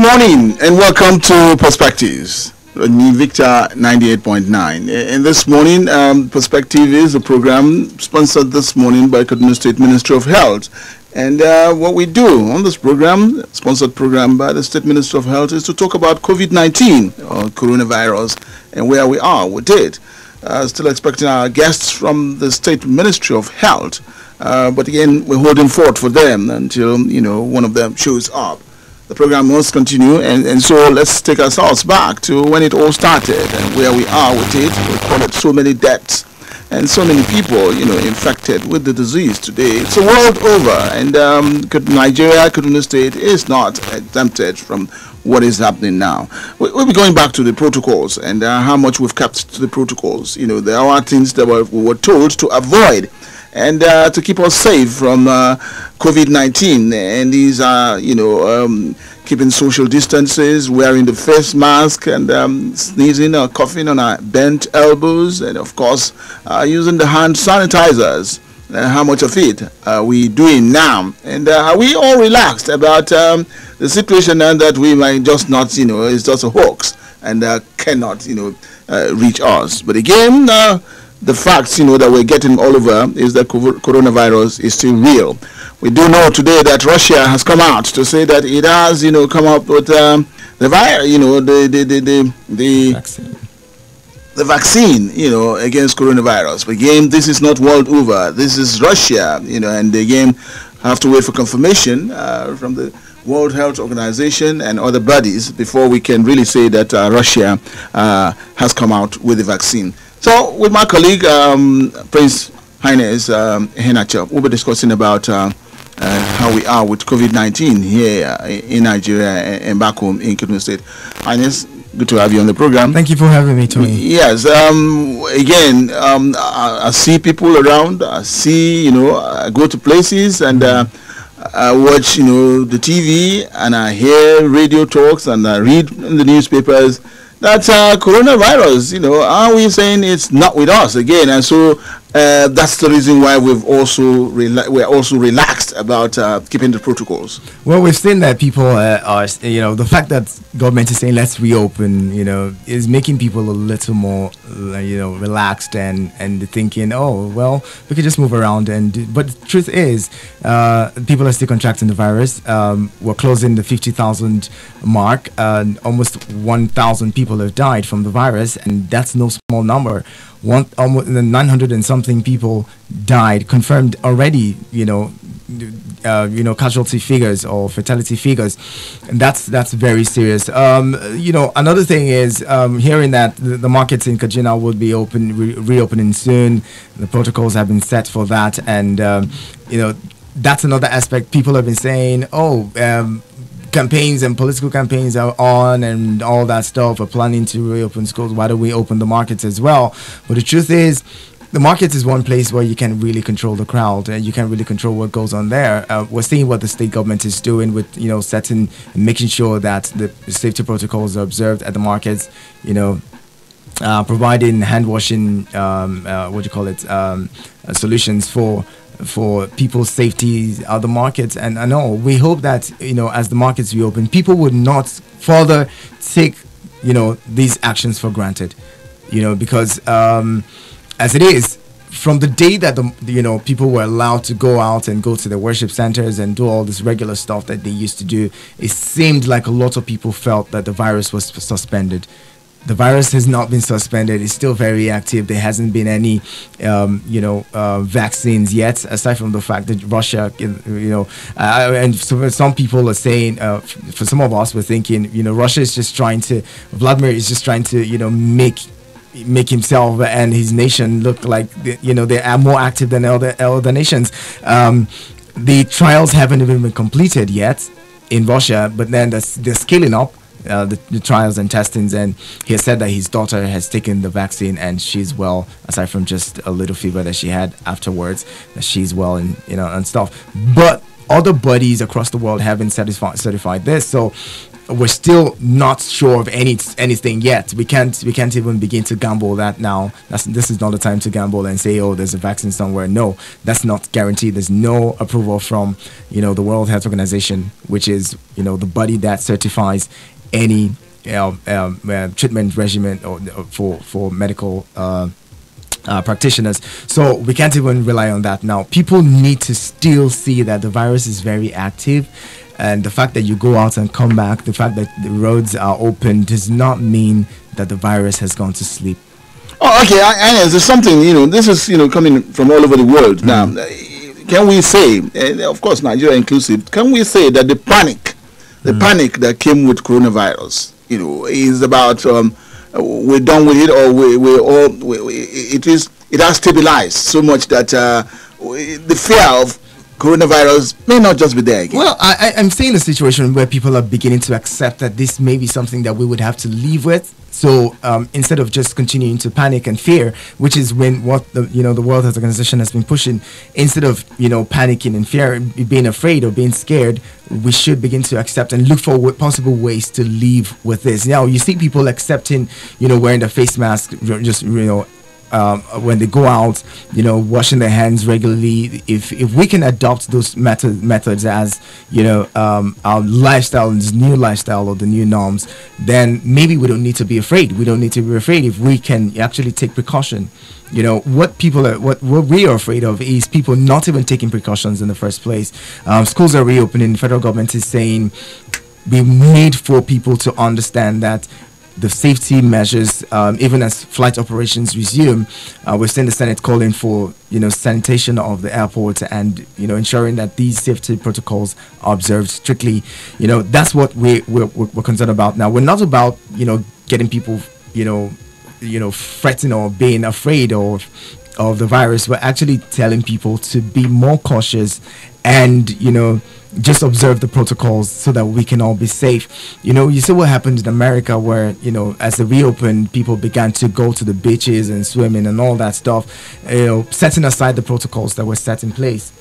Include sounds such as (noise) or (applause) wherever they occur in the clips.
Morning and welcome to Perspectives, Invicta 98.9. In this morning, um, Perspective is a program sponsored this morning by Kaduna State Ministry of Health. And uh, what we do on this program, sponsored program by the State Ministry of Health, is to talk about COVID-19 or coronavirus and where we are with it. Uh, still expecting our guests from the State Ministry of Health. Uh, but again, we're holding fort for them until, you know, one of them shows up the program must continue. And, and so let's take ourselves back to when it all started and where we are with it. We call it so many deaths and so many people, you know, infected with the disease today. It's a world over, and um, Nigeria, Kaduna State is not exempted from what is happening now. We'll be going back to the protocols and uh, how much we've kept to the protocols. You know, there are things that we were told to avoid and uh, to keep us safe from uh, COVID-19. And these are, you know, um, keeping social distances, wearing the face mask, and um, sneezing or coughing on our bent elbows, and of course, uh, using the hand sanitizers. Uh, how much of it are we doing now? And uh, are we all relaxed about um, the situation and that we might just not, you know, it's just a hoax and uh, cannot, you know, reach us? But again, the facts, you know, that we're getting all over is that coronavirus is still real. We do know today that Russia has come out to say that it has, you know, come up with um, the virus, you know, the the the the, the vaccine. The vaccine, you know, against coronavirus. But again, this is not world over. This is Russia, you know, and again, have to wait for confirmation uh, from the World Health Organization and other bodies before we can really say that uh, Russia uh, has come out with the vaccine. So, with my colleague, um, Prince Highness um, Henacha, we'll be discussing about uh, uh, how we are with COVID-19 here in Nigeria and back home in Kaduna State. Highness, good to have you on the program. Thank you for having me, Tony. Yes. Um, again, um, I, I, see people around. I see, you know, I go to places and uh, I watch, you know, the TV and I hear radio talks and I read the newspapers that uh, coronavirus, you know, are we saying it's not with us again? And so uh, that's the reason why we've also we're also relaxed about uh, keeping the protocols. Well, we've seen that people uh, are, you know, the fact that government is saying let's reopen, you know, is making people a little more, uh, you know, relaxed and and thinking, oh, well, we could just move around. And but the truth is, uh, people are still contracting the virus. Um, we're closing the fifty thousand mark. almost one thousand people have died from the virus, and that's no small number one almost 900 and something people died confirmed already you know uh, you know casualty figures or fatality figures. And that's that's very serious. Um, you know another thing is um, hearing that the, the, markets in Kaduna would be open re- reopening soon. The protocols have been set for that. And um, you know that's another aspect people have been saying oh um, campaigns and political campaigns are on and all that stuff. Are planning to reopen schools. Why don't we open the markets as well? But the truth is the market is one place where you can really control the crowd and you can really control what goes on there. Uh, we're seeing what the state government is doing with, you know, setting, making sure that the safety protocols are observed at the markets, you know, uh, providing hand washing, um, uh, what do you call it, um, uh, solutions for for people's safety, other markets, and I know we hope that you know as the markets reopen, people would not further take you know these actions for granted, you know because um, as it is from the day that the you know people were allowed to go out and go to the worship centers and do all this regular stuff that they used to do, it seemed like a lot of people felt that the virus was suspended the virus has not been suspended. It's still very active. There hasn't been any, um, you know, uh, vaccines yet, aside from the fact that Russia, you know, uh, and so some people are saying, uh, for some of us, we're thinking, you know, Russia is just trying to, Vladimir is just trying to, you know, make make himself and his nation look like you know they are more active than other other nations. Um, the trials haven't even been completed yet in Russia, but then they're, they're scaling up uh, the, the, trials and testings, and he has said that his daughter has taken the vaccine and she's well, aside from just a little fever that she had afterwards, that she's well and you know and stuff. But other bodies across the world haven't certified this, so we're still not sure of any anything yet. We can't we can't even begin to gamble that now. That's this is not the time to gamble and say, oh, there's a vaccine somewhere. No, that's not guaranteed. There's no approval from you know the World Health Organization, which is you know the body that certifies any um, um, uh, treatment regimen or, or, for for medical. Uh, uh, practitioners. So we can't even rely on that now. People need to still see that the virus is very active and the fact that you go out and come back, the fact that the roads are open does not mean that the virus has gone to sleep. Oh, okay. I, I, there's something, you know, this is, you know, coming from all over the world. Mm. Now, can we say, and of course, Nigeria inclusive, can we say that the panic, the mm. panic that came with coronavirus, you know, is about um, we're done with it or we, we're all, we, we, it is, it has stabilized so much that uh, the fear of coronavirus may not just be there again. Well, I, am seeing a situation where people are beginning to accept that this may be something that we would have to live with. So um, instead of just continuing to panic and fear, which is when what the you know the World Health Organization has been pushing, instead of you know panicking and fear, being afraid or being scared, we should begin to accept and look for possible ways to live with this. Now you see people accepting, you know, wearing the face mask, just you know um, when they go out, you know, washing their hands regularly. If if we can adopt those method, methods as you know um, our lifestyle, this new lifestyle or the new norms, then maybe we don't need to be afraid. We don't need to be afraid if we can actually take precaution. You know what people are what what we are afraid of is people not even taking precautions in the first place. Um, schools are reopening. Federal government is saying we need for people to understand that the safety measures, um, even as flight operations resume. Uh, we've seen the Senate calling for, you know, sanitation of the airport and, you know, ensuring that these safety protocols are observed strictly. You know, that's what we, we're, we're concerned about now. We're not about, you know, getting people, you know, you know, fretting or being afraid of of the virus. We're actually telling people to be more cautious and, you know, just observe the protocols so that we can all be safe. You know, you see what happened in America where, you know, as they reopened, people began to go to the beaches and swimming and all that stuff, you know, setting aside the protocols that were set in place.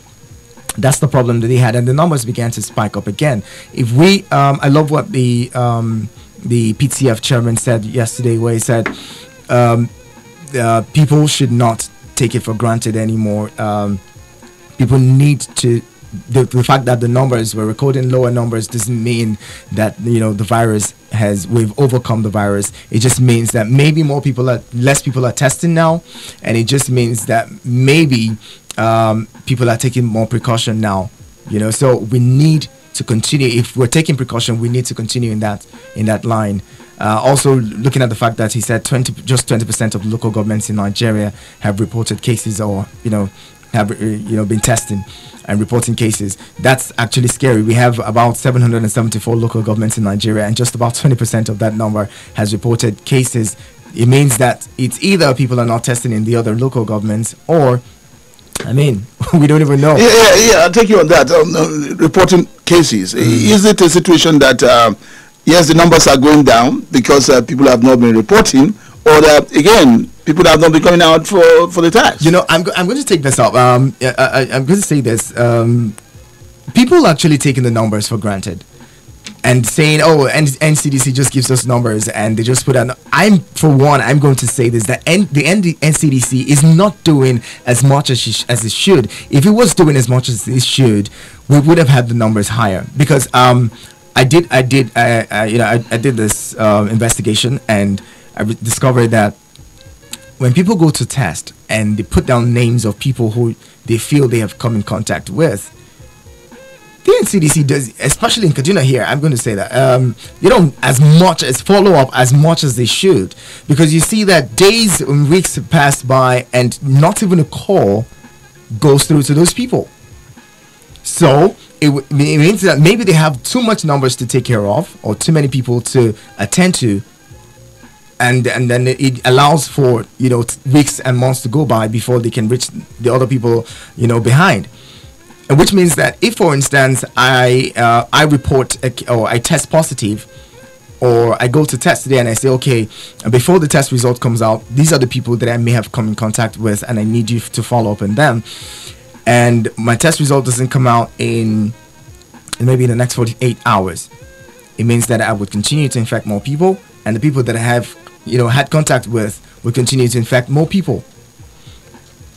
That's the problem that they had, and the numbers began to spike up again. If we, um, I love what the um, the PTF chairman said yesterday, where he said um, uh, people should not take it for granted anymore. Um, people need to the, the fact that the numbers we're recording lower numbers doesn't mean that you know the virus has we've overcome the virus. It just means that maybe more people are less people are testing now and it just means that maybe um, people are taking more precaution now you know. So we need to continue if we're taking precaution we need to continue in that in that line uh, also looking at the fact that he said 20 just 20% of local governments in Nigeria have reported cases or you know have uh, you know been testing and reporting cases. That's actually scary. We have about 774 local governments in Nigeria, and just about 20% of that number has reported cases. It means that it's either people are not testing in the other local governments, or I mean, (laughs) we don't even know. Yeah, yeah, yeah I'll take you on that. Um, uh, reporting cases. Mm. Is it a situation that, uh, yes, the numbers are going down because uh, people have not been reporting, or that, again, people have not been coming out for, for the test. You know, I'm, go- I'm going to take this up. Um, I, am going to say this. Um, people actually taking the numbers for granted and saying, "Oh, and NCDC just gives us numbers," and they just put out. I'm for one, I'm going to say this: that N- the NCDC is not doing as much as sh- as it should. If it was doing as much as it should, we would have had the numbers higher. Because um, I did, I did, I, I you know, I, I did this um, investigation and I re- discovered that when people go to test and they put down names of people who they feel they have come in contact with, the NCDC does, especially in Kaduna here, I'm going to say that, um, they don't as much as follow up as much as they should. Because you see that days and weeks pass by and not even a call goes through to those people. So it, it means that maybe they have too much numbers to take care of or too many people to attend to. And, and then it allows for you know weeks and months to go by before they can reach the other people you know behind and which means that if, for instance, I uh, I report a, or I test positive, or I go to test today and I say, okay, before the test result comes out, these are the people that I may have come in contact with, and I need you to follow up on them. And my test result doesn't come out in, in maybe in the next 48 hours. It means that I would continue to infect more people, and the people that I have, you know, had contact with will continue to infect more people.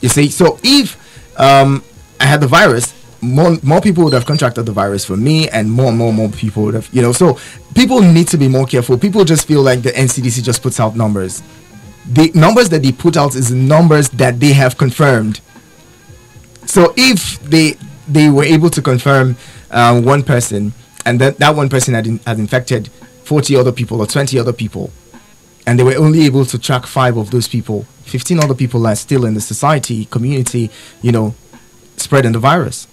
You see, so if um, I had the virus, more more people would have contracted the virus for me, and more and more and more people would have, you know. So people need to be more careful. People just feel like the NCDC just puts out numbers. The numbers that they put out is numbers that they have confirmed. So if they they were able to confirm uh, one person, and that that one person had in, had infected forty other people or twenty other people, and they were only able to track five of those people, fifteen other people are still in the society community, you know, spreading the virus.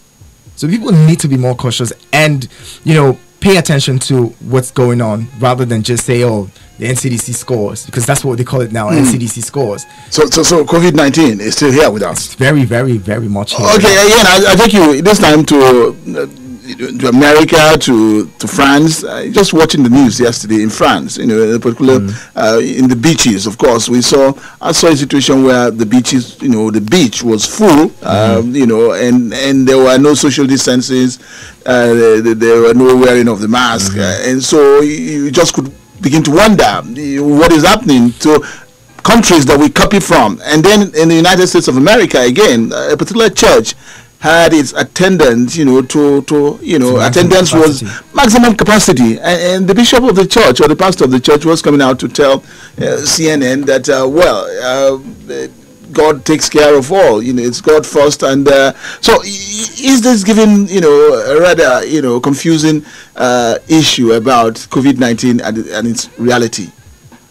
So people need to be more cautious and, you know, pay attention to what's going on rather than just say, oh, the NCDC scores, because that's what they call it now, hmm. NCDC scores. So, so, so COVID nineteen is still here with us. It's very, very, very much here. Okay, again, I, I take you this time to to America, to to France. Uh, just watching the news yesterday in France, you know, in particular uh, in the beaches. Of course, we saw I saw a situation where the beaches, you know, the beach was full, um, you know, and and there were no social distances. Uh, there, there were no wearing of the mask, uh, and so you, just could begin to wonder what is happening to countries that we copy from. And then in the United States of America, again, a particular church had its attendance, you know, to, to you know, attendance was maximum capacity. And, and the bishop of the church or the pastor of the church was coming out to tell uh, CNN that, uh, well, uh, God takes care of all. You know, it's God first. And uh, so, is this giving you know a rather you know confusing uh, issue about COVID nineteen and, and its reality?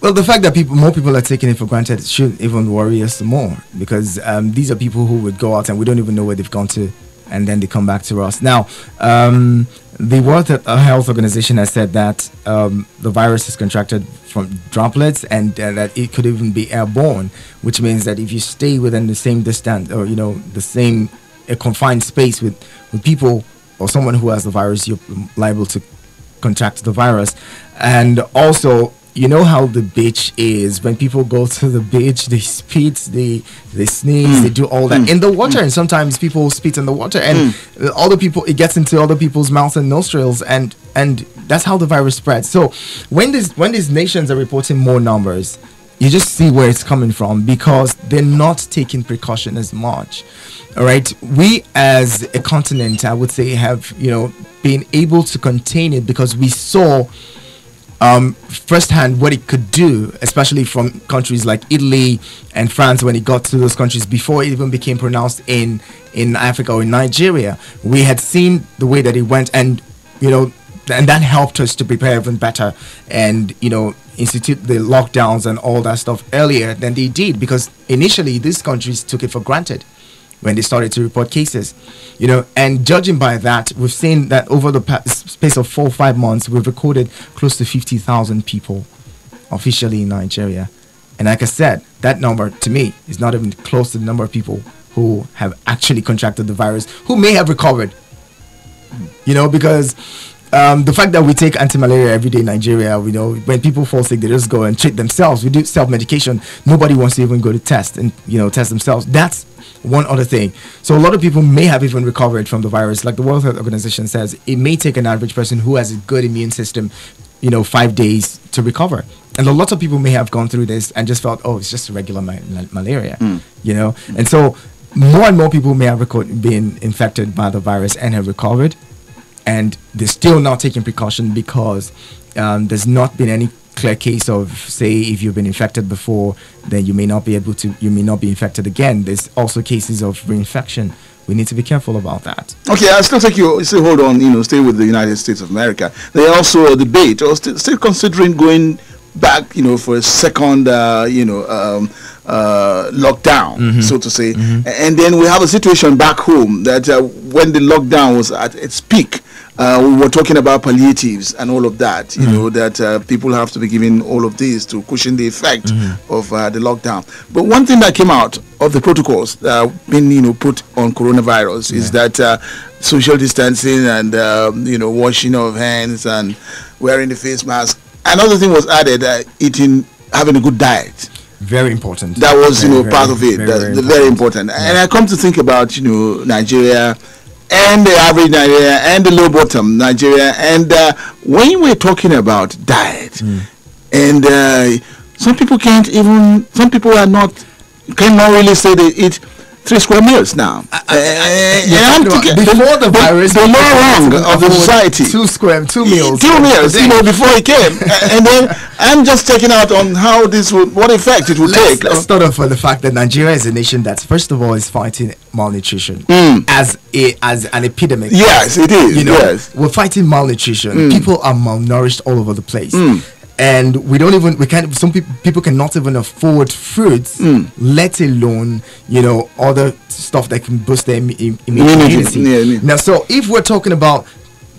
Well, the fact that people, more people are taking it for granted should even worry us more because um, these are people who would go out and we don't even know where they've gone to, and then they come back to us. Now, um, the World Health Organization has said that um, the virus is contracted from droplets and uh, that it could even be airborne, which means that if you stay within the same distance or you know the same a confined space with with people or someone who has the virus, you're liable to contract the virus. And also, you know how the beach is. When people go to the beach, they spit, they they sneeze, they mm. do all that mm. mm. in the water, and sometimes people spit in the water, and other people it gets into other people's mouths and nostrils, and and that's how the virus spreads. So when these when these nations are reporting more numbers, you just see where it's coming from because they're not taking precaution as much. All right, we as a continent, I would say, have you know been able to contain it because we saw um, firsthand what it could do, especially from countries like Italy and France when it got to those countries before it even became pronounced in in Africa or in Nigeria. We had seen the way that it went, and you know, and that helped us to prepare even better, and you know, institute the lockdowns and all that stuff earlier than they did because initially these countries took it for granted when they started to report cases you know and judging by that we've seen that over the pa- space of four or five months we've recorded close to 50,000 people officially in Nigeria. And like I said that number to me is not even close to the number of people who have actually contracted the virus who may have recovered. You know, because um, the fact that we take anti-malaria every day in Nigeria, we know when people fall sick, they just go and treat themselves. We do self-medication. Nobody wants to even go to test and you know test themselves. That's one other thing. So a lot of people may have even recovered from the virus. Like the World Health Organization says, it may take an average person who has a good immune system, you know, five days to recover. And a lot of people may have gone through this and just felt, oh, it's just regular ma- ma- malaria, you know. And so more and more people may have been infected by the virus and have recovered and they're still not taking precaution because um, there's not been any clear case of say if you've been infected before then you may not be able to you may not be infected again there's also cases of reinfection we need to be careful about that. Okay, I'll still take you, still hold on, you know, stay with the United States of America. They also debate or still, still considering going back, you know, for a second, uh, you know, um, uh, lockdown, Mm-hmm. so to say. And then we have a situation back home that uh, when the lockdown was at its peak, uh, we were talking about palliatives and all of that, you know, that uh, people have to be given all of these to cushion the effect of uh, the lockdown. But one thing that came out of the protocols uh, being, you know, put on coronavirus is that uh, social distancing and, um, you know, washing of hands and wearing the face mask. Another thing was added, uh, eating, having a good diet. Very important. that was you know very, part of it. very, that's very very important. and i come to think about you know nigeria and the average nigeria and the low bottom nigeria and uh, when we're talking about diet Hmm. and uh, some people can't even some people are not cannot really say they eat three square meals now Uh, and You're I'm talking thinking- about before the virus, the people law could wrong of the society Two square, two meals. two meals, you know, before he came, (laughs) and then I'm just checking out on how this would, what effect it would Let's, take. let's start off with the fact that Nigeria is a nation that, first of all, is fighting malnutrition hmm. as a as an epidemic. Mm. Yes, it is. You know, yes. we're fighting malnutrition. Hmm. People are malnourished all over the place. Hmm. And we don't even we can't some people people cannot even afford fruits, let alone you know other stuff that can boost their im- Immunity, immunity. yeah, yeah. Now, so if we're talking about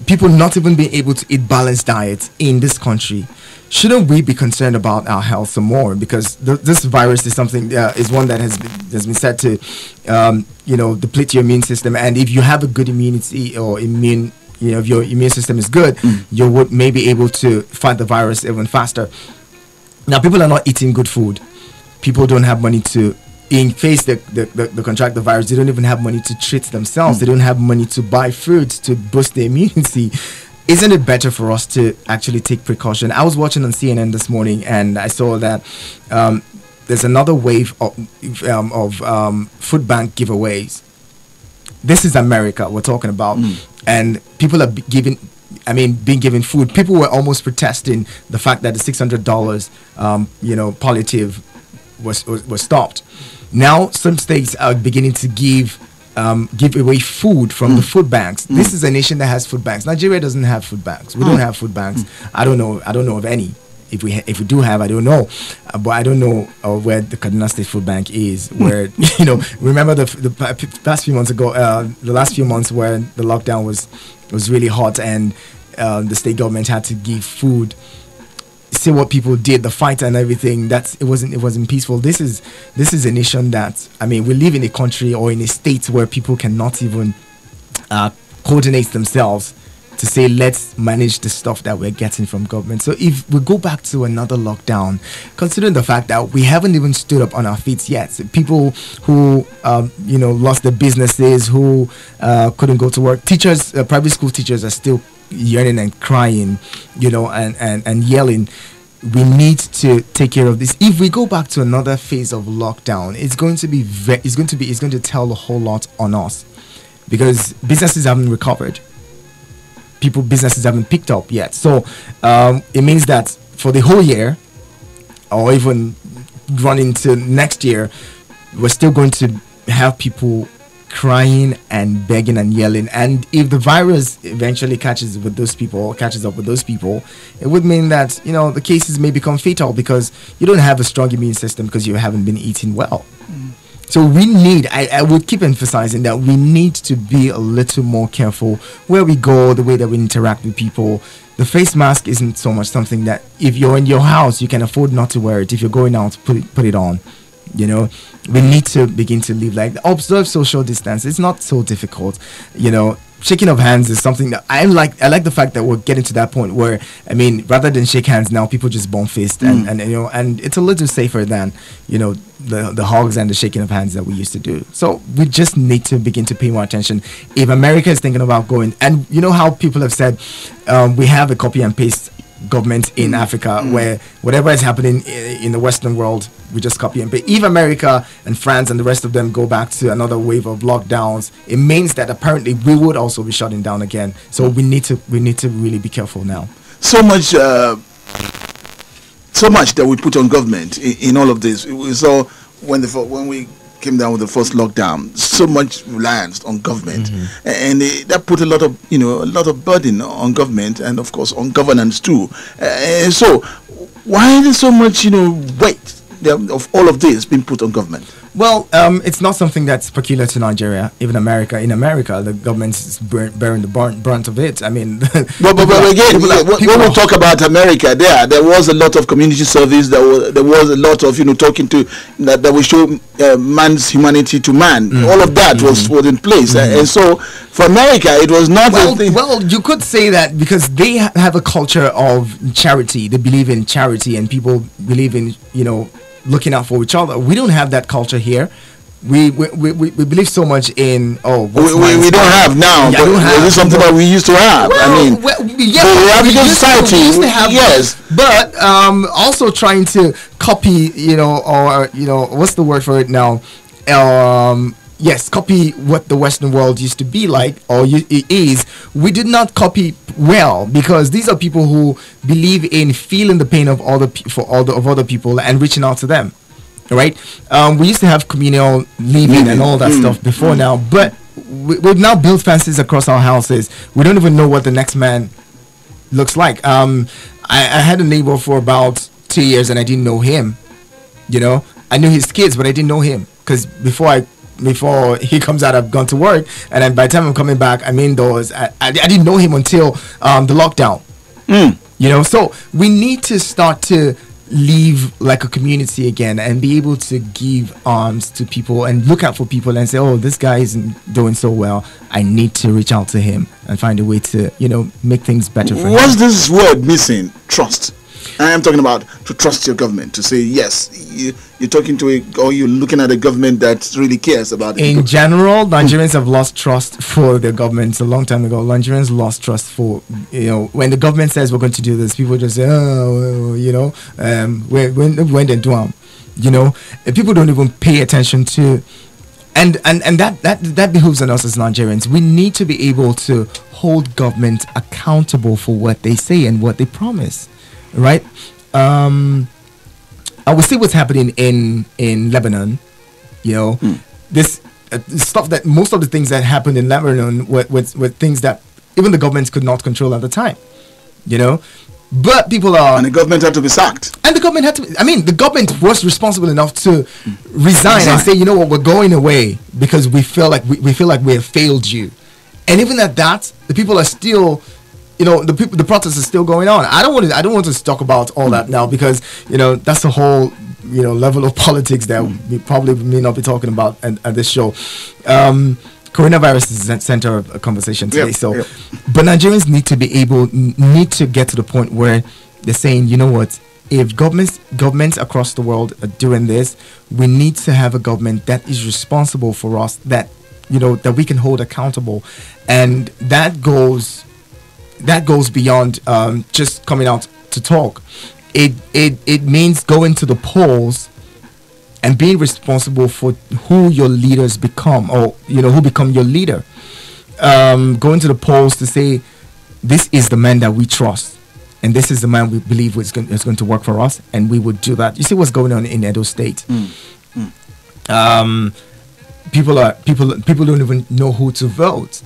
people not even being able to eat balanced diets in this country, shouldn't we be concerned about our health some more? Because th- this virus is something uh, is one that has been, has been said to, um, you know, deplete your immune system. And if you have a good immunity or immune, you know, if your immune system is good, you would may be able to fight the virus even faster. Now, people are not eating good food. People don't have money to, in case they, they, they, they contract the virus, they don't even have money to treat themselves. They don't have money to buy fruits to boost their immunity. Isn't it better for us to actually take precaution? I was watching on CNN this morning and I saw that um, there's another wave of, um, of um, food bank giveaways this is America we're talking about, and people are giving. I mean, being given food. People were almost protesting the fact that the six hundred dollars, um, you know, palliative was, was was stopped. Now, some states are beginning to give um, give away food from the food banks. This is a nation that has food banks. Nigeria doesn't have food banks. We don't have food banks. I don't know. I don't know of any. If we if we do have, I don't know, uh, but I don't know uh, where the Kaduna State Food Bank is. Where (laughs) you know, remember the the past few months ago, uh, the last few months where the lockdown was was really hot and uh, the state government had to give food see what people did, the fight and everything. That's it wasn't it wasn't peaceful. This is this is a nation that I mean we live in a country or in a state where people cannot even uh, coordinate themselves to say let's manage the stuff that we're getting from government. So if we go back to another lockdown, considering the fact that we haven't even stood up on our feet yet, people who um, you know lost their businesses, who uh, couldn't go to work, teachers, uh, private school teachers are still yearning and crying, you know, and and and yelling. We need to take care of this. If we go back to another phase of lockdown, it's going to be it's going to be it's going to tell a whole lot on us because businesses haven't recovered people businesses haven't picked up yet. So um, it means that for the whole year or even run into next year we're still going to have people crying and begging and yelling. And if the virus eventually catches with those people catches up with those people it would mean that you know the cases may become fatal because you don't have a strong immune system because you haven't been eating well so we need, I, I would keep emphasizing that we need to be a little more careful where we go, the way that we interact with people. The face mask isn't so much something that if you're in your house, you can afford not to wear it. If you're going out, put it, put it on. You know, we need to begin to live like observe social distance. It's not so difficult. You know, shaking of hands is something that I like. I like the fact that we're getting to that point where I mean, rather than shake hands now, people just bump fist and, mm. and you know, and it's a little safer than you know the the hugs and the shaking of hands that we used to do. So we just need to begin to pay more attention. If America is thinking about going, and you know how people have said, um, we have a copy and paste government in mm. Africa mm. where whatever is happening in the Western world, we just copy and paste. If America and France and the rest of them go back to another wave of lockdowns, it means that apparently we would also be shutting down again. So we need to we need to really be careful now. so much uh, so much that we put on government in, in all of this We saw when the when we came down with the first lockdown, so much reliance on government, mm-hmm. and it, that put a lot of you know a lot of burden on government and of course on governance too. Uh, so why is there so much you know weight of all of this being put on government? Well, um, it's not something that's peculiar to Nigeria, even America. In America, the government is bearing the brunt, brunt of it. I mean, (laughs) but, but, but again, yeah, when we talk about America, there there was a lot of community service. There was there was a lot of you know talking to that, that will show uh, man's humanity to man. Mm. All of that mm. was was in place, mm. and so for America, it was not. Well, well, you could say that because they have a culture of charity. They believe in charity, and people believe in you know looking out for each other. We don't have that culture here. We we, we, we believe so much in oh we, we, we, don't have now yeah, but have, is something that we used to have well, I mean well, yeah, the African society to, have, yes. but um, also trying to copy you know or you know what's the word for it now? Um, yes, copy what the Western world used to be like or it is. We did not copy well because these are people who believe in feeling the pain of other for all the, of other people and reaching out to them. Right? Um, we used to have communal living and all that mm stuff before mm now, but we, have now built fences across our houses. We don't even know what the next man looks like. Um, I, I had a neighbor for about two years and I didn't know him. You know, I knew his kids, but I didn't know him because before I before he comes out, I've gone to work, and then by the time I'm coming back, I'm indoors. I, I, I didn't know him until um, the lockdown. Mm. You know, so we need to start to live like a community again and be able to give arms to people and look out for people and say, oh, this guy isn't doing so well. I need to reach out to him and find a way to, you know, make things better for What's him. What's this word missing? Trust. I am talking about to trust your government to say yes. You, are talking to a or you're looking at a government that really cares about it. In general, Nigerians have lost trust for their governments a long time ago. Nigerians lost trust for you know when the government says we're going to do this, people just say oh you know um, when when when they do them, you know people don't even pay attention to. And, and, and that, that, that behooves on us as Nigerians. We need to be able to hold government accountable for what they say and what they promise right? Um, I will see what's happening in in Lebanon. You know, mm. this uh, stuff that most of the things that happened in Lebanon were, were, were things that even the governments could not control at the time. You know, but people are and the government had to be sacked. And the government had to. I mean, the government was responsible enough to mm. resign, resign, and say, you know what, we're going away because we feel like we, we feel like we have failed you. And even at that, the people are still you know the people the protest is still going on. I don't want to i don't want to talk about all that now because you know that's a whole you know level of (laughs) politics that we probably may not be talking about at, at this show. Um, coronavirus is the center of a conversation today yep, so yep. but nigerians need to be able need to get to the point where they're saying you know what? If governments governments across the world are doing this we need to have a government that is responsible for us that you know that we can hold accountable. And that goes that goes beyond um, just coming out to talk. It it it means going to the polls and being responsible for who your leaders become, or you know who become your leader. Um, going to the polls to say, this is the man that we trust, and this is the man we believe is going, is going to work for us, and we would do that. You see what's going on in Edo State. Mm. Mm. Um, people are people people don't even know who to vote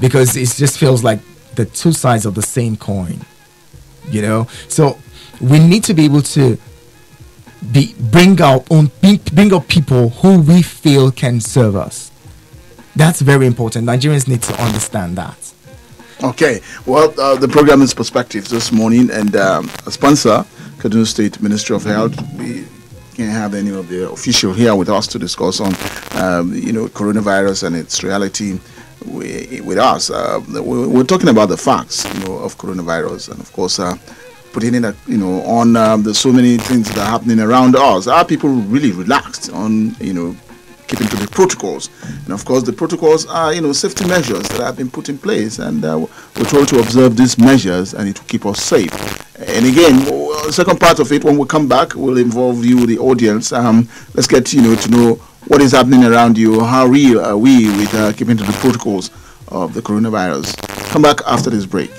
because it just feels like the two sides of the same coin. You know, so we need to be able to be bring out own bring, bring up people who we feel can serve us. That's very important. Nigerians need to understand that. Okay. Well, uh, the program is Perspectives this morning, and um, a sponsor, Kaduna State Ministry of Health. We can't have any of the official here with us to discuss on, um, you know, coronavirus and its reality we, with us. Uh, we, are talking about the facts, you know, of coronavirus, and of course, uh, putting in, a, you know, on um, there's so many things that are happening around us. Are people really relaxed on, you know, keeping to the protocols? And of course, the protocols are, you know, safety measures that have been put in place, and uh, we're told to observe these measures, and it will keep us safe. And again, second part of it, when we come back, will involve you, the audience. Um, let's get you know to know what is happening around you? How real are we with uh, keeping to the protocols of the coronavirus? Come back after this break.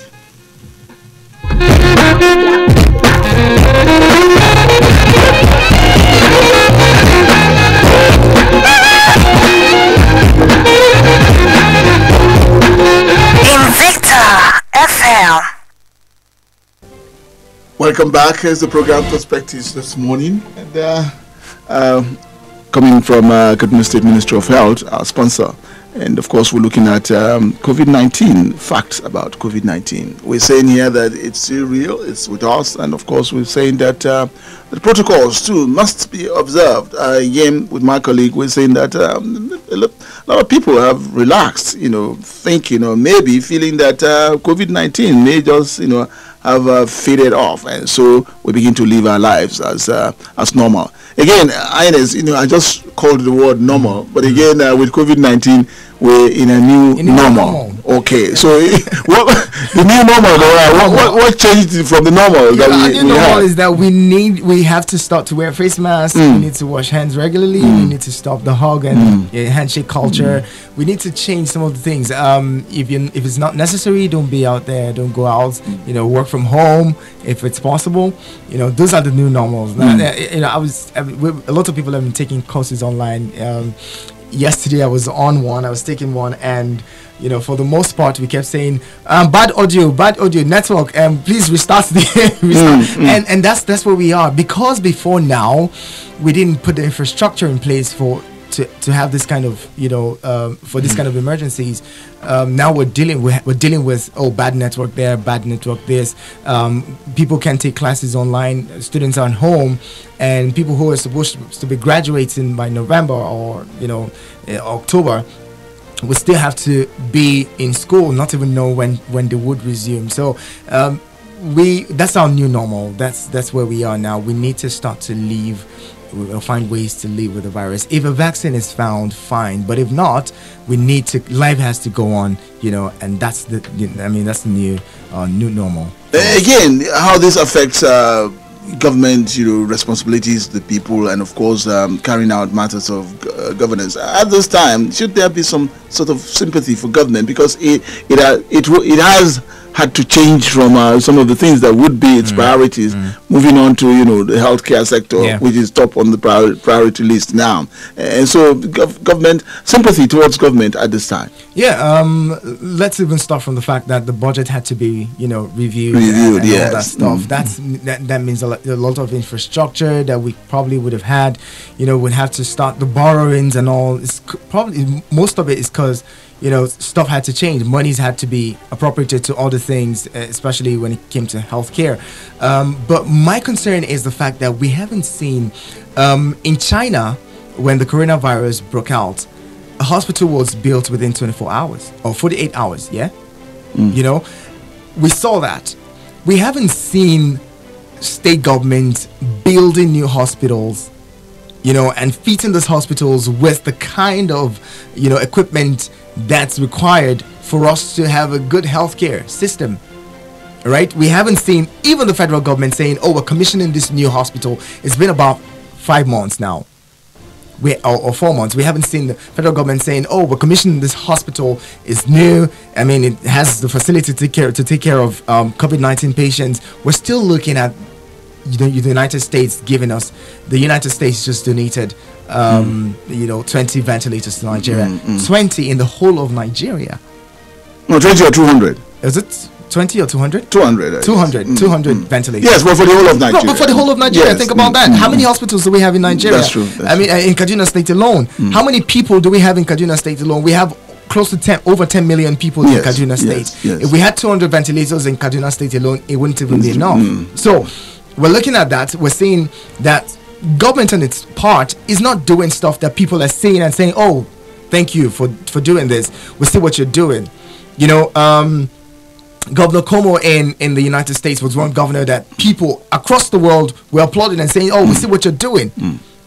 Welcome back. Here's the program Perspectives this morning. And uh, um, coming from uh, Kaduna State Ministry of Health, our sponsor. And of course, we're looking at um, COVID 19, facts about COVID 19. We're saying here that it's still real, it's with us. And of course, we're saying that uh, the protocols too must be observed. Uh, again, with my colleague, we're saying that um, a lot of people have relaxed, you know, thinking or maybe feeling that uh, COVID 19 may just, you know, have uh, faded off, and so we begin to live our lives as uh, as normal. Again, Ines, you know, I just called the word normal, but again, uh, with COVID nineteen, we're in a new In normal. normal. Okay, so (laughs) what the new normal? what, what, what changed from the normal Yeah, that the we, new we normal had? is that we need we have to start to wear face masks. We need to wash hands regularly. We need to stop the hug and uh, handshake culture. We need to change some of the things. Um, if you if it's not necessary, don't be out there. Don't go out. You know, work from home if it's possible. You know, those are the new normals. Now, uh, you know, I was I mean, a lot of people have been taking courses online. Um, yesterday I was on one. I was taking one and. You know, for the most part, we kept saying um, bad audio, bad audio network, and please restart the (laughs) restart. Mm, mm. and and that's that's where we are because before now, we didn't put the infrastructure in place for to, to have this kind of you know um, for this kind of emergencies. Um, now we're dealing with we're dealing with oh bad network there, bad network this. Um, people can take classes online. Students are at home, and people who are supposed to be graduating by November or you know uh, October we still have to be in school, not even know when when they would resume. So um, we that's our new normal. That's that's where we are now. We need to start to live. We'll find ways to live with the virus. If a vaccine is found, fine. But if not, we need to. Life has to go on, you know. And that's the. I mean, that's the new uh, new normal. Uh, again, how this affects uh, government, you know, responsibilities, the people, and of course, um, carrying out matters of uh, governance. At this time, should there be some sort of sympathy for government because it it it it has had to change from uh, some of the things that would be its priorities, moving on to you know the healthcare sector, Yeah. which is top on the prior- priority list now. And so, gov- government sympathy towards government at this time. Yeah, um, let's even start from the fact that the budget had to be, you know, reviewed, Reviewed, and, and all that stuff. Mm. That's that, that means a lot, a lot of infrastructure that we probably would have had. You know, would have to start the borrowings and all. It's probably most of it is because you know stuff had to change. Monies had to be appropriated to other things, uh, especially when it came to healthcare. Um, but my concern is the fact that we haven't seen um, in China when the coronavirus broke out a hospital was built within 24 hours or 48 hours yeah you know we saw that we haven't seen state governments building new hospitals you know and feeding those hospitals with the kind of you know equipment that's required for us to have a good healthcare system right we haven't seen even the federal government saying oh we're commissioning this new hospital it's been about five months now we or, or four months. We haven't seen the federal government saying, "Oh, we're commissioning this hospital. It's new. I mean, it has the facility to take care to take care of um, COVID nineteen patients." We're still looking at you know, the United States giving us. The United States just donated, um, you know, twenty ventilators to Nigeria. Twenty in the whole of Nigeria. No, 20 or 200. Is it twenty or two hundred? 200. uh, 200, mm, 200 mm. ventilators. Yes, but for the whole of Nigeria. No, but for the whole of Nigeria, Yes, think about mm, that. mm, How many mm. hospitals do we have in Nigeria? That's true, that's I mean, in Kaduna State alone, how many people do we have in Kaduna State alone? We have close to 10, over 10 million people Yes, in Kaduna State. yes, yes. If we had 200 ventilators in Kaduna State alone, it wouldn't even be enough. Mm. So, we're looking at that. We're seeing that government on its part is not doing stuff that people are seeing and saying, "Oh, thank you for for doing this. We see what you're doing." You know, um, Governor Cuomo in, in the United States was one governor that people across the world were applauding and saying, "Oh, we see what you're doing."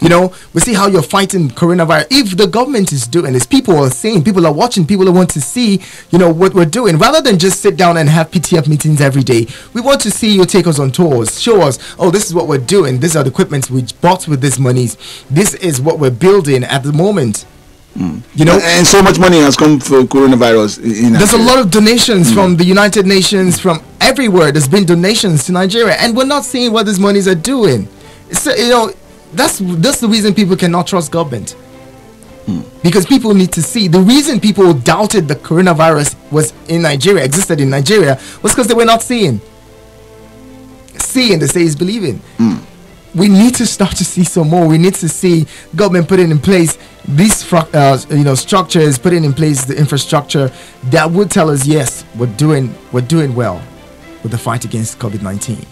You know, we see how you're fighting coronavirus. If the government is doing this, people are seeing, people are watching, people want to see, you know, what we're doing. Rather than just sit down and have PTF meetings every day, we want to see you take us on tours, show us, oh, this is what we're doing. These are the equipments we bought with these monies. This is what we're building at the moment. Hmm. You know, and so much money has come for coronavirus there's a lot of donations hmm. from the United Nations, from everywhere. There's been donations to Nigeria, and we're not seeing what these monies are doing. So you know, that's that's the reason people cannot trust government. Because people need to see the reason people doubted the coronavirus was in Nigeria, existed in Nigeria, was because they were not seeing. Seeing, they say is believing. We need to start to see some more. We need to see government putting in place these uh, you know structures, putting in place the infrastructure that would tell us yes, we're doing we're doing well with the fight against COVID nineteen.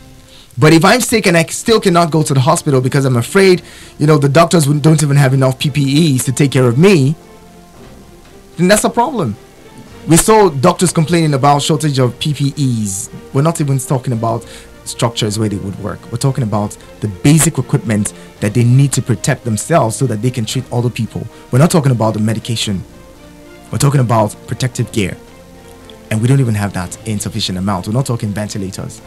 But if I'm sick and I still cannot go to the hospital because I'm afraid, you know, the doctors don't even have enough PPEs to take care of me, then that's a problem. We saw doctors complaining about shortage of PPEs. We're not even talking about structures where they would work. We're talking about the basic equipment that they need to protect themselves so that they can treat other people. We're not talking about the medication. We're talking about protective gear. And we don't even have that in sufficient amount. We're not talking ventilators.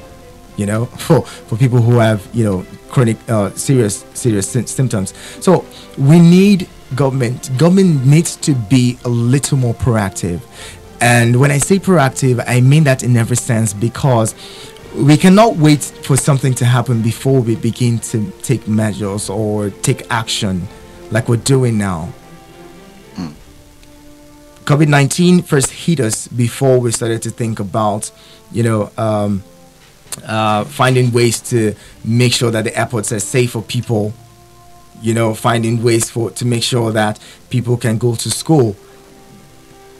You know, (laughs) for for people who have you know chronic, uh, serious serious sy- symptoms. So we need government. Government needs to be a little more proactive. And when I say proactive, I mean that in every sense because we cannot wait for something to happen before we begin to take measures or take action like we're doing now. COVID 19 first hit us before we started to think about, you know, um, uh, finding ways to make sure that the airports are safe for people, you know, finding ways for to make sure that people can go to school.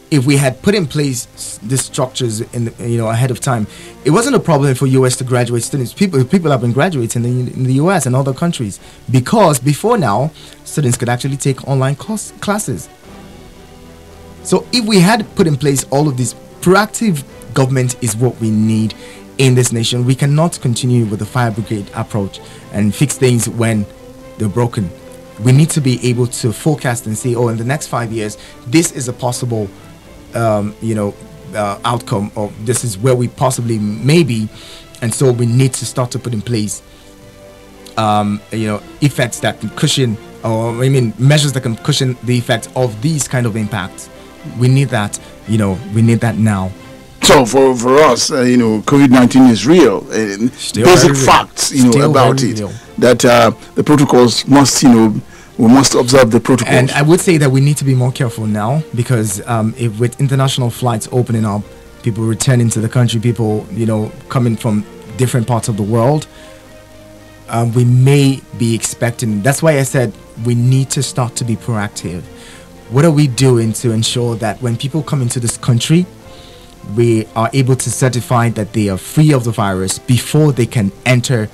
If we had put in place the structures in the, you know ahead of time, it wasn't a problem for US to graduate students. People people have been graduating in the, in the US and other countries because before now, students could actually take online class, classes. So if we had put in place all of this proactive government is what we need in this nation. We cannot continue with the fire brigade approach and fix things when they're broken. We need to be able to forecast and say, oh, in the next five years, this is a possible, um, you know, uh, outcome, or this is where we possibly may be, and so we need to start to put in place um, you know, effects that can cushion, or I mean, measures that can cushion the effect of these kind of impacts. We need that, you know, we need that now. So for for us, uh, you know, COVID nineteen is real. And Still basic facts, you know, Still about it. real. That uh, the protocols must, you know, we must observe the protocols. And I would say that we need to be more careful now because um, if with international flights opening up, people returning to the country, people, you know, coming from different parts of the world, um, we may be expecting. That's why I said we need to start to be proactive. What are we doing to ensure that when people come into this country, we are able to certify that they are free of the virus before they can enter,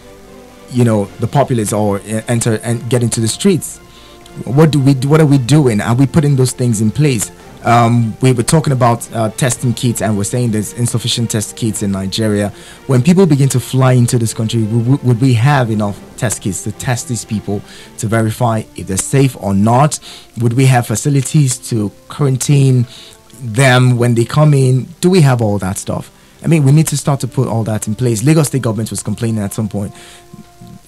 you know, the populace or uh, enter and get into the streets? What do we? What are we doing? Are we putting those things in place? Um, we were talking about uh, testing kits, and we're saying there's insufficient test kits in Nigeria. When people begin to fly into this country, would we have enough test kits to test these people to verify if they're safe or not? Would we have facilities to quarantine them when they come in? Do we have all that stuff? I mean, we need to start to put all that in place. Lagos State government was complaining at some point.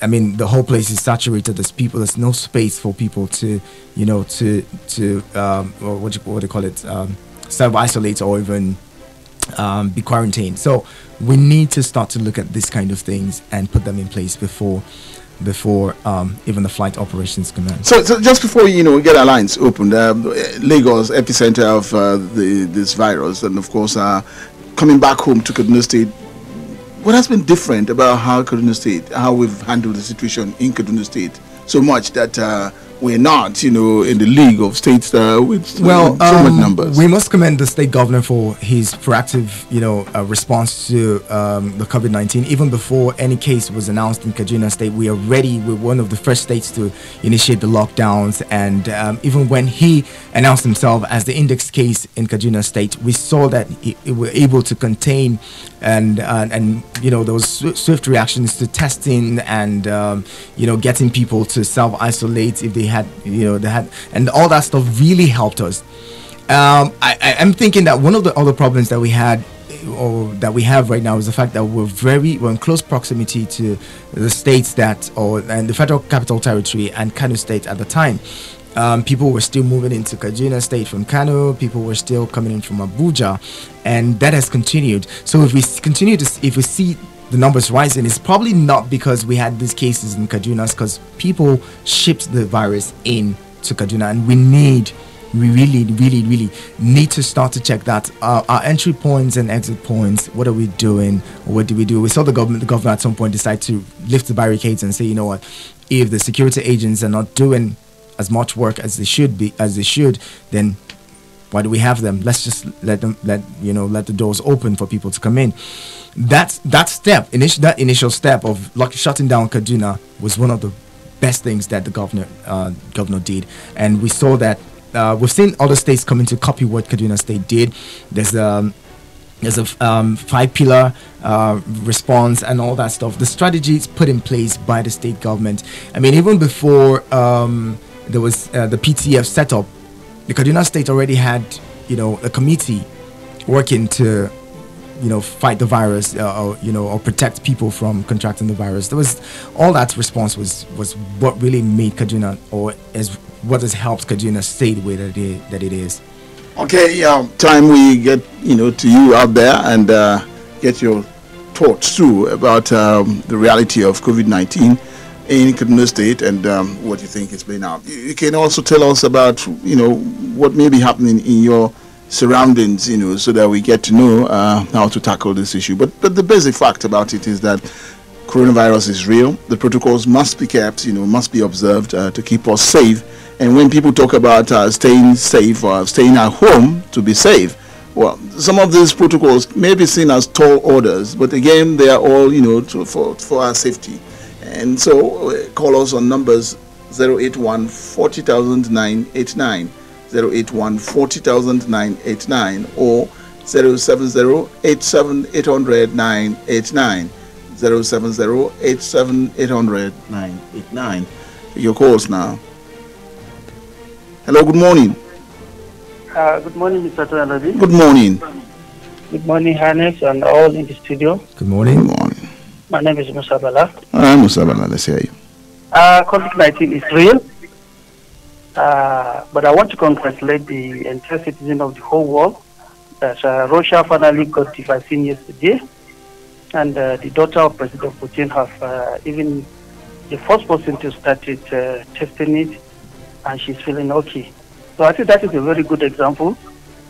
I mean, the whole place is saturated. There's people. There's no space for people to, you know, to to um, what you, what do you call it, um, self isolate or even um, be quarantined. So we need to start to look at these kind of things and put them in place before before um, even the flight operations commence. So, so just before you know we get our lines opened, um, Lagos epicenter of uh, the this virus, and of course, uh, coming back home to Kaduna State. What has been different about how Kaduna State, how we've handled the situation in Kaduna State, so much that uh, we're not, you know, in the league of states uh, with well, so much um, numbers. we must commend the state governor for his proactive, you know, uh, response to um, the COVID nineteen. Even before any case was announced in Kaduna State, we already were one of the first states to initiate the lockdowns. And um, even when he announced himself as the index case in Kaduna State, we saw that he, he were able to contain and uh, and you know those swi- swift reactions to testing and um, you know getting people to self isolate if they had you know they had and all that stuff really helped us. Um, I, I'm thinking that one of the other problems that we had or that we have right now is the fact that we're very we're in close proximity to the states that or and the federal capital territory and Kano state at the time. Um, people were still moving into Kaduna State from Kano. People were still coming in from Abuja, and that has continued. So if we continue to, if we see the numbers rising, it's probably not because we had these cases in Kaduna, because people shipped the virus in to Kaduna, and we need we really, really, really need to start to check that. Uh, our entry points and exit points, what are we doing? What do we do? We saw the government, the government at some point decide to lift the barricades and say, you know what, if the security agents are not doing as much work as they should be, as they should, then why do we have them? Let's just let them, let you know, let the doors open for people to come in. That that step, initial that initial step of like shutting down Kaduna was one of the best things that the governor uh, governor did, and we saw that uh, we've seen other states coming to copy what Kaduna State did. There's um, there's a um, five pillar uh, response and all that stuff. The strategies put in place by the state government. I mean, even before um, there was uh, the PTF set up, the Kaduna State already had you know a committee working to you know fight the virus uh, or you know or protect people from contracting the virus there was all that response was was what really made kaduna or as what has helped Kaduna stay the way that it, that it is. Okay, um, time we get you know to you out there and uh, get your thoughts too about um, the reality of COVID-19 in Kaduna State and um, what you think it's been out. You can also tell us about you know what may be happening in your surroundings, you know, so that we get to know uh, how to tackle this issue. But but the basic fact about it is that coronavirus is real. The protocols must be kept, you know, must be observed uh, to keep us safe and when people talk about uh, staying safe or staying at home to be safe, well, some of these protocols may be seen as tall orders, but again, they are all, you know, to, for, for our safety. And so uh, call us on numbers 081 40989, 081 40989, or 070 87 989, 070 87 989. Your calls now. Hello, good morning. Uh, good morning, Mr. Toyalabi. Good morning. Good morning, Hannes, and all in the studio. Good morning. Good morning. My name is Musa Bala. Hi, Musa Bala. Let's hear you. Uh, COVID-19 is real, uh, but I want to congratulate the entire citizen of the whole world that uh, Russia finally got the vaccine yesterday, and uh, the daughter of President Putin have uh, even the first person to start it, uh, testing it and she's feeling okay. So I think that is a very good example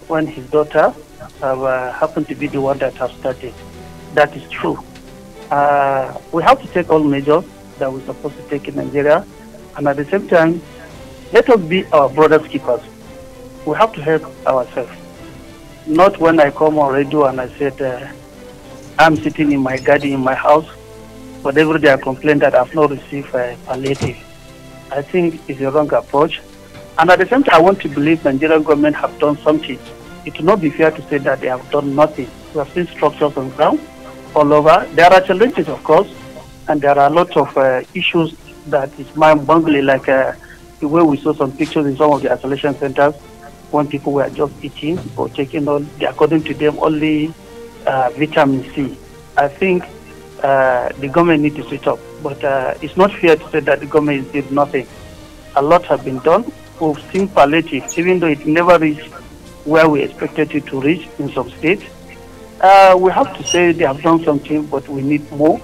when his daughter have, uh, happened to be the one that has started. That is true. Uh, we have to take all measures that we're supposed to take in Nigeria, and at the same time, let us be our brother's keepers. We have to help ourselves. Not when I come on radio and I said, uh, I'm sitting in my garden in my house, but every day I complain that I've not received a palliative. I think it's a wrong approach. And at the same time, I want to believe Nigerian government have done something. It will not be fair to say that they have done nothing. We have seen structures on ground all over. There are challenges, of course, and there are a lot of uh, issues that is mind-boggling, like uh, the way we saw some pictures in some of the isolation centers when people were just eating or taking on, according to them, only uh, vitamin C. I think uh, the government needs to switch up. But uh, it's not fair to say that the government did nothing. A lot has been done. We've seen palliative, even though it never reached where we expected it to reach in some states. Uh, we have to say they have done something, but we need more.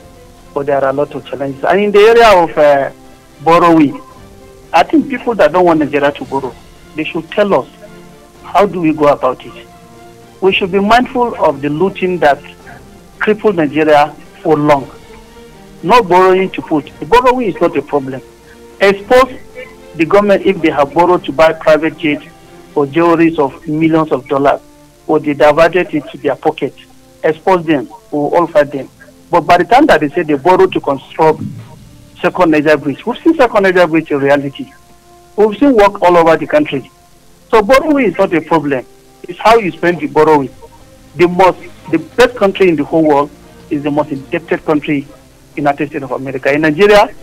But there are a lot of challenges. And in the area of uh, borrowing, I think people that don't want Nigeria to borrow, they should tell us how do we go about it. We should be mindful of the looting that crippled Nigeria for long. Not borrowing to put. The borrowing is not a problem. Expose the government if they have borrowed to buy private jets or jewelries of millions of dollars, or they diverted it to their pocket. Expose them or fight them. But by the time that they say they borrowed to construct second Niger bridge, we've seen second Niger bridge in reality. We've seen work all over the country. So borrowing is not a problem. It's how you spend the borrowing. The most, the best country in the whole world is the most indebted country in United States of America. In Nigeria,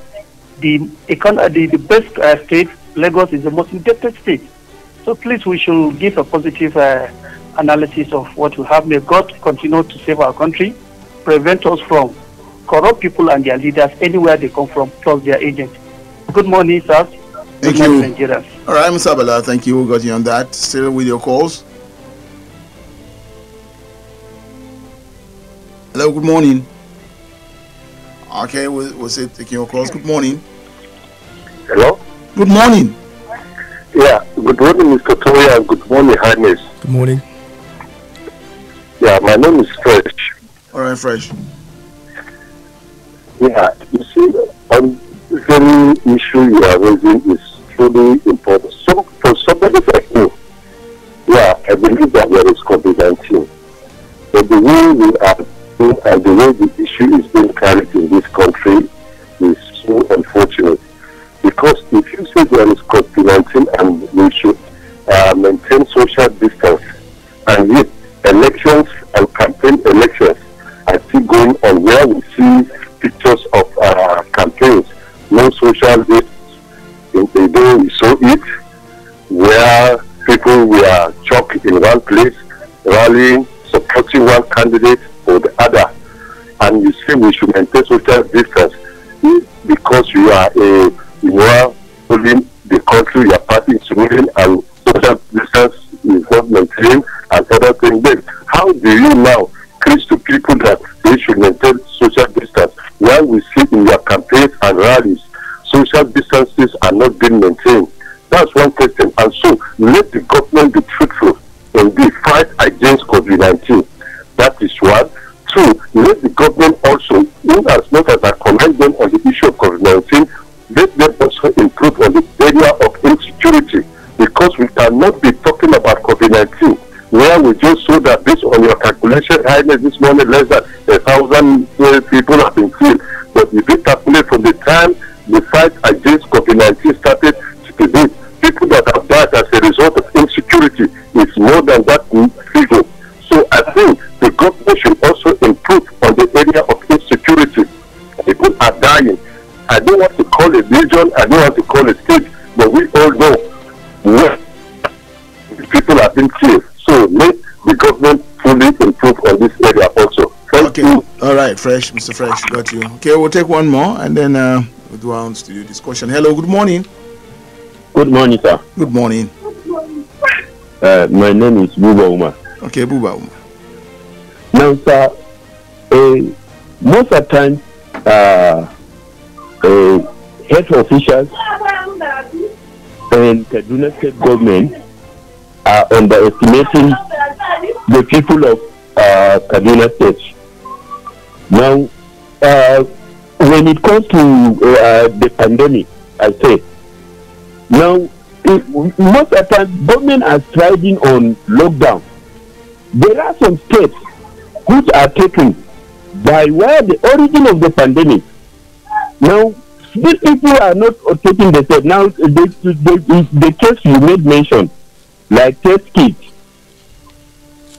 the, the, the best uh, state, Lagos, is the most indebted state. So please, we should give a positive uh, analysis of what we have. May God continue to save our country, prevent us from corrupt people and their leaders anywhere they come from, plus their agents. Good morning, sir. Thank Good morning, you. Nigerians. All right, Mr. Bala, thank you. We got you on that. Still with your calls. Hello, good morning. Okay, we'll, we'll say taking your calls. Good morning. Hello? Good morning. Yeah, Good morning, Mr. Toya. Good morning, Highness. Good morning. Yeah, my name is Fresh. All right, Fresh. Yeah, you see, on the very issue you are raising is truly important. So, for somebody like me, yeah, I believe that there is COVID 19. But the way we are doing and the way the issue is are dying. I don't want to call it region, I don't want to call it state, but we all know where people have been killed. So let the government fully improve on this area also. Thank Okay. you. All right, Fresh, Mr. Fresh, got you. Okay, we'll take one more and then uh, we'll go on to the discussion. Hello, good morning. Good morning, sir. Good morning. Uh, my name is Buba Uma. Okay, Buba. Uma. Now, sir, uh, most of the time, uh, uh, health officials and Kaduna state government are underestimating the people of uh, Kaduna state. Now, uh, when it comes to uh, the pandemic, I say, now, it, most of the time, government are striding on lockdown. There are some states which are taken by where the origin of the pandemic. Now, these people are not taking the step. Now, the, the, the, case you made mention, like test kits.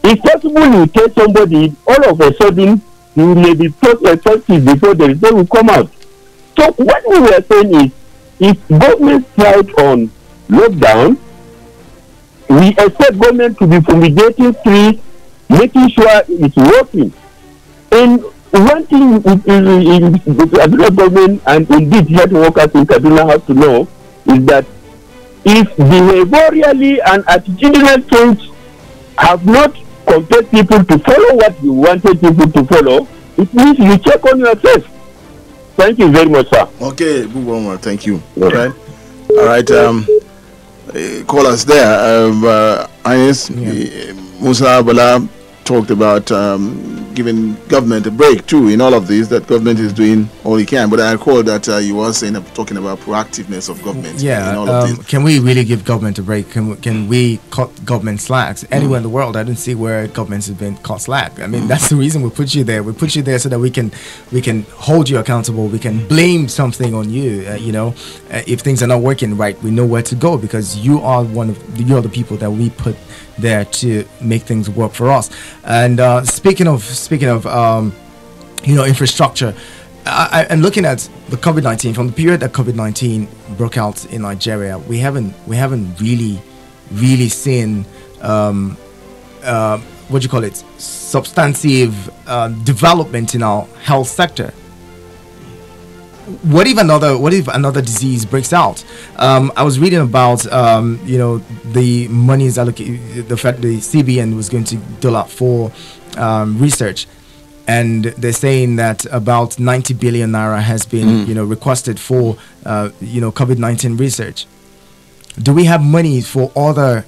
It's possible you test somebody, all of a sudden, you may be positive before the result will come out. So, what we were saying is, if government tried on lockdown, we expect government to be fumigating streets, making sure it's working. And one thing in, in, in the Kaduna government and indeed health workers in Kaduna have to know is that if behaviorally and attitudinal change have not compelled people to follow what you wanted people to follow, it means you check on yourself. Thank you very much, sir. Okay, thank you. All right. All right. Um, uh, call us there. Um, uh, Ines, uh, Musa Bala talked about um, giving government a break too in all of this. That government is doing all it can. But I recall that uh, you were saying talking about proactiveness of government in Yeah, all of um, this. can we really give government a break? Can we, can we cut government slacks? Anywhere in the world, I don't see where governments have been cut slack. I mean, that's the reason we put you there. We put you there so that we can we can hold you accountable. We can blame something on you. Uh, you know, uh, if things are not working right, we know where to go because you are one of the, you're the people that we put there to make things work for us. And uh, speaking of speaking of um, you know infrastructure I, I'm looking at the COVID-19 from the period that COVID-19 broke out in Nigeria. We haven't we haven't really really seen um, uh, what do you call it substantive uh, development in our health sector. What if another what if another disease breaks out? Um, I was reading about um, you know the money is allocated the fact the CBN was going to dole out for um, research and they're saying that about 90 billion naira has been you know requested for uh, you know covid-19 research Do we have money for other,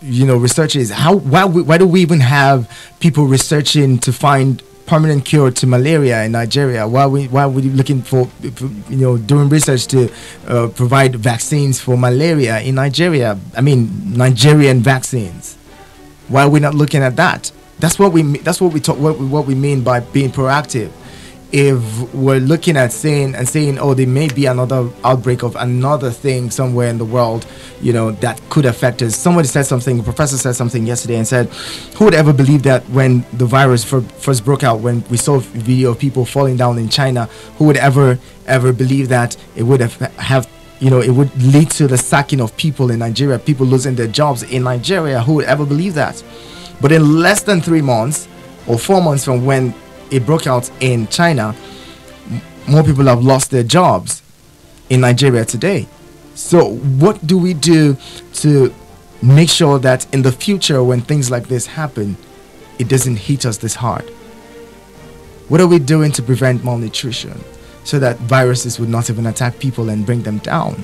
you know, researches? How why why do we even have people researching to find permanent cure to malaria in Nigeria? Why we why are we looking for, you know doing research to uh, provide vaccines for malaria in Nigeria? I mean Nigerian vaccines. Why are we not looking at that? That's what we that's what we talk what we, what we mean by being proactive. If we're looking at saying and saying, oh, there may be another outbreak of another thing somewhere in the world, you know, that could affect us. Somebody said something, a professor said something yesterday and said, who would ever believe that when the virus fir- first broke out, when we saw video of people falling down in China, who would ever ever believe that it would have have you know, it would lead to the sacking of people in Nigeria, people losing their jobs in Nigeria. Who would ever believe that? But in less than three months or four months from when it broke out in China, more people have lost their jobs in Nigeria today. So, what do we do to make sure that in the future, when things like this happen, it doesn't hit us this hard? What are we doing to prevent malnutrition so that viruses would not even attack people and bring them down?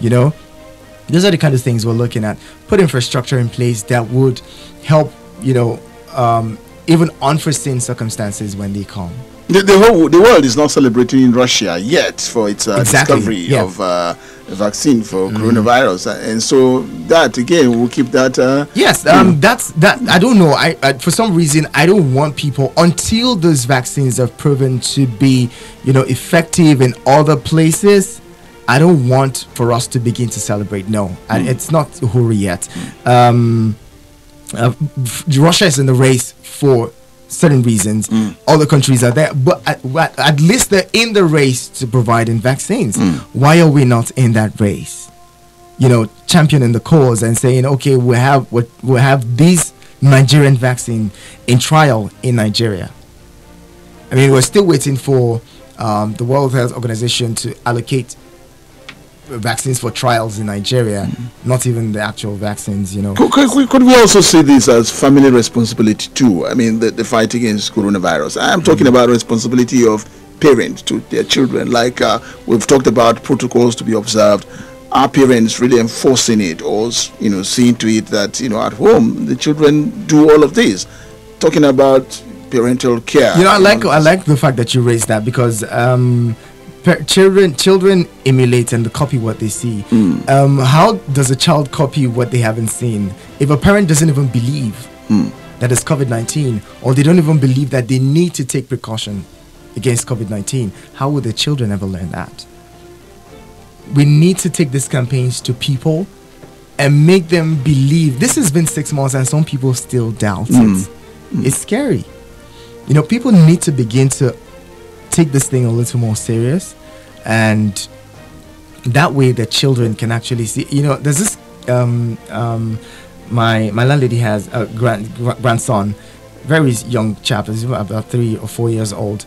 You know, those are the kind of things we're looking at. Put infrastructure in place that would help, you know, um, even unforeseen circumstances when they come. The, the whole the world is not celebrating in Russia yet for its uh, Exactly, discovery yeah. of uh, a vaccine for coronavirus, Uh, and so that again we will keep that. Uh, Yes, um, that's that. I don't know. I, I for some reason I don't want people until those vaccines have proven to be, you know, effective in other places. I don't want for us to begin to celebrate. No, and it's not hurry yet. Um, uh, Russia is in the race for certain reasons. Other countries are there, but at, at least they're in the race to providing vaccines. Why are we not in that race? you know, championing the cause and saying, okay, we have we we have this Nigerian vaccine in trial in Nigeria. I mean, we're still waiting for um, the World Health Organization to allocate vaccines for trials in Nigeria, not even the actual vaccines. You know, Could, could, we also see this as family responsibility too? I mean, the, the fight against coronavirus. I'm talking about responsibility of parents to their children. Like uh, we've talked about protocols to be observed. Are parents really enforcing it, or you know, seeing to it that you know at home the children do all of this? Talking about parental care. you know, I like I like the fact that you raised that because um, children children emulate and copy what they see. Hmm. Um, how does a child copy what they haven't seen? If a parent doesn't even believe hmm. that it's COVID nineteen, or they don't even believe that they need to take precaution against COVID nineteen, how will the children ever learn that? We need to take these campaigns to people and make them believe. This has been six months, and some people still doubt it. Hmm. It's scary you know people need to begin to take this thing a little more serious. And that way the children can actually see you know there's this um um my my landlady has a grand gra- grandson very young chap he's about three or four years old.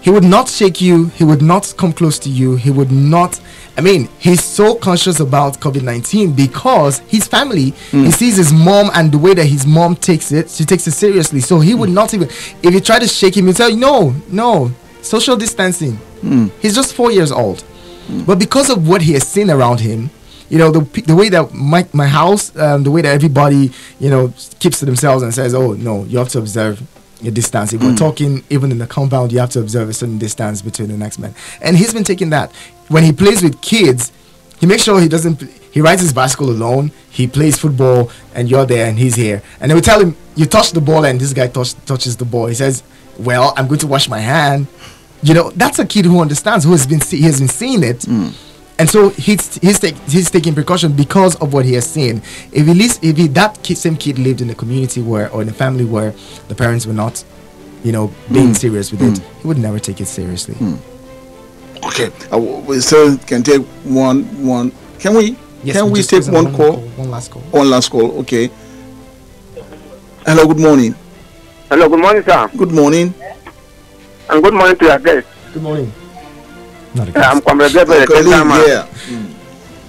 He would not shake you he would not come close to you he would not i mean he's so conscious about covid-19 because his family he sees his mom and the way that his mom takes it she takes it seriously. So he would not even if you try to shake him he'll tell you no no social distancing. Hmm. He's just four years old. Hmm. But because of what he has seen around him you know the, the way that my, my house um, the way that everybody you know keeps to themselves and says oh no you have to observe your distance. If we're hmm. talking even in the compound you have to observe a certain distance between the next man. And he's been taking that. When he plays with kids he makes sure he doesn't he rides his bicycle alone. He plays football and you're there and he's here. And they will tell him you touch the ball and this guy touch, touches the ball. He says well i'm going to wash my hand you know that's a kid who understands who has been see, he has been seeing it hmm. and so he's he's, take, he's taking precaution because of what he has seen if he least if he, that kid, same kid lived in a community where or in a family where the parents were not you know being hmm. serious with it hmm. he would never take it seriously Okay, uh, we still can take one one. Can we? yes, can we just take squeeze in one call? one last call One last call. Okay. Hello. Good morning. Hello, good morning, sir. Good morning. And good morning to your guest. good morning not Uh, I'm again Comrade Gabriel, the Colleague, chairman. yeah.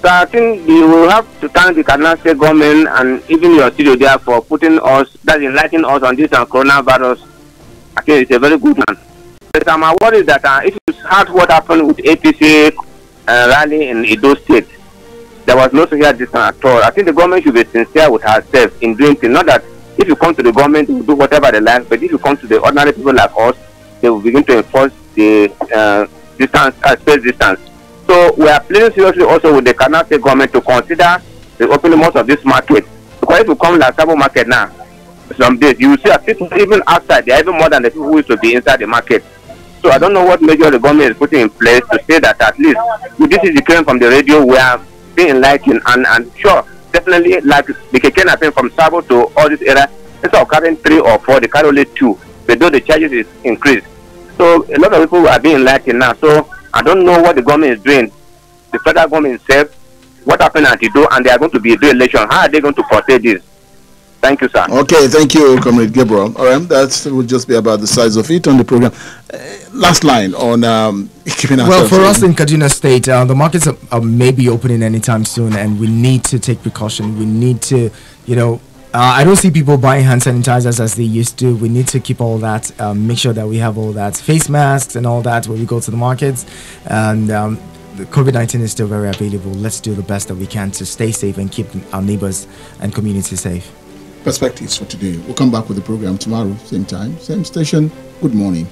So I think you will have to thank the Kaduna State government and even your studio there for putting us, that enlightening us on this uh, coronavirus. I think it's a very good one. But I'm worried that uh, if you heard what happened with APC uh, rally in Edo State, there was no social distance at all. I think the government should be sincere with herself in doing things. Not that if you come to the government, you do whatever they like, but if you come to the ordinary people like us, they will begin to enforce the uh, distance, uh, space distance. So we are pleading seriously also with the Kaduna State government to consider the opening most of this market. Because if you come to the market now, some days you will see that people even outside, they are even more than the people who used to be inside the market. So I don't know what measure the government is putting in place to say that at least this is the claim from the radio we are being enlightened and, and sure, definitely like the Keken happened from Sabo to all this area, instead of carrying three or four, they carry only two. But though the charges is increased. So a lot of people are being enlightened now. So I don't know what the government is doing. The federal government itself, what happened at Edo, and they are going to be a election. How are they going to portray this? Thank you, sir. Okay, thank you, Comrade Gabriel. All right, that will just be about the size of it on the program. Uh, last line on um, (laughs) keeping Well, for us in Kaduna State, uh, the markets are, are maybe opening anytime soon, and we need to take precaution. We need to, you know, I don't see people buying hand sanitizers as they used to. We need to keep all that, um, make sure that we have all that, face masks and all that when we go to the markets. And um, COVID 19 is still very available. Let's do the best that we can to stay safe and keep our neighbors and community safe perspectives for today. We'll come back with the program tomorrow, same time, same station. Good morning.